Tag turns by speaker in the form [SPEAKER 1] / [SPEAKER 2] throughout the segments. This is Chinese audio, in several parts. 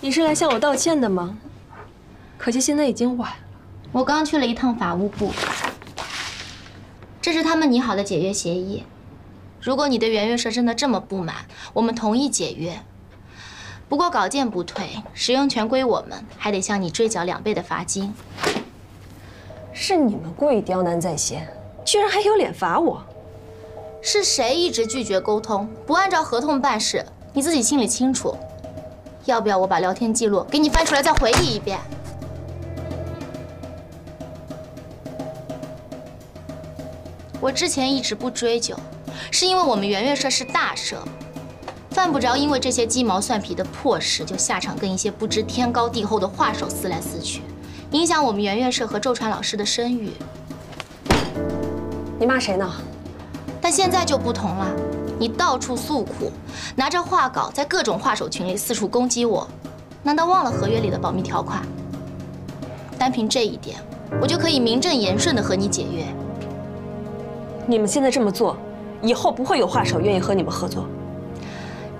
[SPEAKER 1] 你是来向我道歉的吗？可惜现在已经晚了。
[SPEAKER 2] 我刚去了一趟法务部，这是他们拟好的解约协议。如果你对圆月社真的这么不满，我们同意解约。不过稿件不退，使用权归我们，还得向你追缴两倍的罚金。
[SPEAKER 1] 是你们故意刁难在先，居然还有脸罚我？
[SPEAKER 2] 是谁一直拒绝沟通，不按照合同办事？你自己心里清楚。要不要我把聊天记录给你翻出来再回忆一遍？我之前一直不追究，是因为我们圆圆社是大社，犯不着因为这些鸡毛蒜皮的破事就下场跟一些不知天高地厚的画手撕来撕去，影响我们圆圆社和周川老师的声誉。
[SPEAKER 1] 你骂谁呢？
[SPEAKER 2] 但现在就不同了，你到处诉苦，拿着画稿在各种画手群里四处攻击我，难道忘了合约里的保密条款？单凭这一点，我就可以名正言顺地和你解约。
[SPEAKER 1] 你们现在这么做，以后不会有画手愿意和你们合作。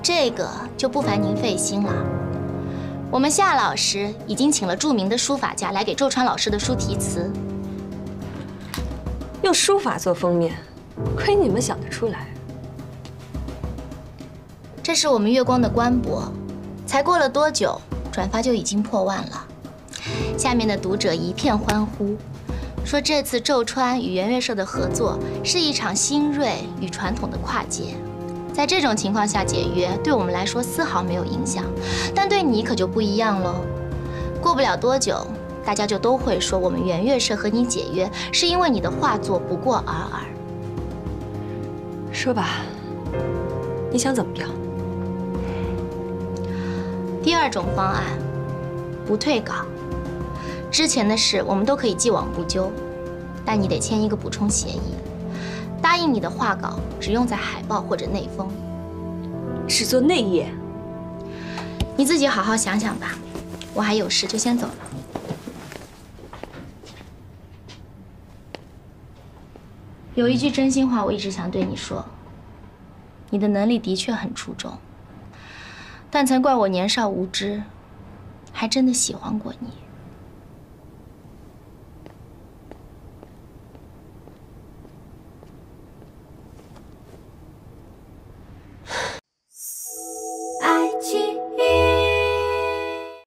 [SPEAKER 2] 这个就不烦您费心了。我们夏老师已经请了著名的书法家来给周川老师的书题词，
[SPEAKER 1] 用书法做封面，亏你们想得出来。
[SPEAKER 2] 这是我们月光的官博，才过了多久，转发就已经破万了。下面的读者一片欢呼。说这次周川与圆月社的合作是一场新锐与传统的跨界，在这种情况下解约对我们来说丝毫没有影响，但对你可就不一样喽。过不了多久，大家就都会说我们圆月社和你解约是因为你的画作不过尔尔。
[SPEAKER 1] 说吧，你想怎么样？
[SPEAKER 2] 第二种方案，不退稿。之前的事我们都可以既往不咎，但你得签一个补充协议，答应你的画稿只用在海报或者内封，
[SPEAKER 1] 只做内页。
[SPEAKER 2] 你自己好好想想吧，我还有事，就先走了。有一句真心话我一直想对你说，你的能力的确很出众，但曾怪我年少无知，还真的喜欢过你。